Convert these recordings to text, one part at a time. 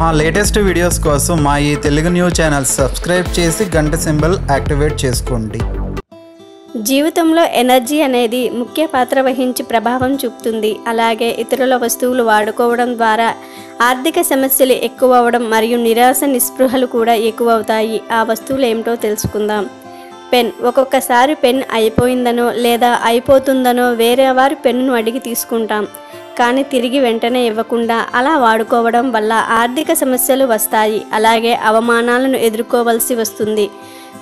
మా latest videos కోసం మా ఈ తెలుగు న్యూస్ ఛానల్ సబ్స్క్రైబ్ చేసి గంట సింబల్ యాక్టివేట్ చేసుకోండి. జీవితంలో ఎనర్జీ అనేది ముఖ్య పాత్ర వహించి ప్రభావం చూపుతుంది. అలాగే ఇతరుల వస్తువులు వాడుకోవడం ద్వారా ఆర్థిక సమస్యలు ఎక్కువ అవడం మరియు నిరాశ నిస్పృహలు కూడా ఎక్కువ అవుతాయి ఆ వస్తువులు ఏమిటో తెలుసుకుందాం. పెన్ ఒక్కొక్కసారి పెన్ అయిపోయిందనో లేదా అయిపోతుందనో వేరే వారి పెన్నును అడిగి తీసుకుంటాం. కానీ తిరిగి వెంటనే ఇవ్వకుండా అలా వాడుకోవడం వల్ల ఆర్థిక సమస్యలు వస్తాయి. అలాగే అవమానాలను ఎదుర్కోవలసి వస్తుంది.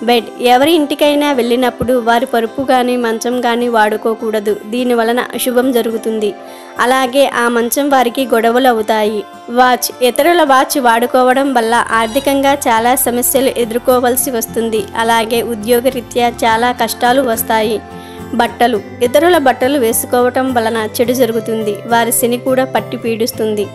బెడ్ ఎవరి ఇంటికైనా వెళ్ళినప్పుడు వారి పరుపు కానీ మంచం కానీ వాడుకోకూడదు. దీని వలన అశుభం జరుగుతుంది. అలాగే ఆ మంచం వారికి గొడవలు అవుతాయి. వాచ్ ఇతరుల వాచ్ వాడుకోవడం వల్ల ఆర్థికంగా చాలా సమస్యలు ఎదుర్కోవలసి వస్తుంది. అలాగే ఉద్యోగరీత్యా చాలా కష్టాలు వస్తాయి. బట్టలు. ఇతరుల బట్టలు వేసుకోవటం వలన చెడు జరుగుతుంది. వారి శని కూడా పట్టి పీడిస్తుంది.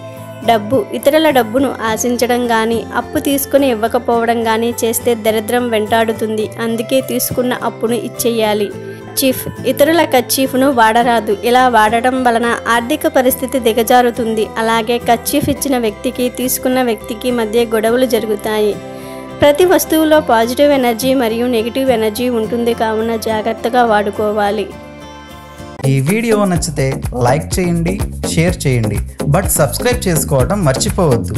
డబ్బు. ఇతరుల డబ్బును ఆశించడం కానీ అప్పు తీసుకుని ఇవ్వకపోవడం కానీ చేస్తే దరిద్రం వెంటాడుతుంది. అందుకే తీసుకున్న అప్పును ఇచ్చేయాలి. చీఫ్. ఇతరుల కచ్చీఫ్ను వాడరాదు. ఇలా వాడటం వలన ఆర్థిక పరిస్థితి దిగజారుతుంది. అలాగే కచ్చీఫ్ ఇచ్చిన వ్యక్తికి తీసుకున్న వ్యక్తికి మధ్య గొడవలు జరుగుతాయి. ప్రతి వస్తువులో పాజిటివ్ ఎనర్జీ మరియు నెగిటివ్ ఎనర్జీ ఉంటుంది కావున జాగ్రత్తగా వాడుకోవాలి. ఈ వీడియో నచ్చితే లైక్ చేయండి షేర్ చేయండి బట్ సబ్స్క్రైబ్ చేసుకోవడం మర్చిపోవద్దు.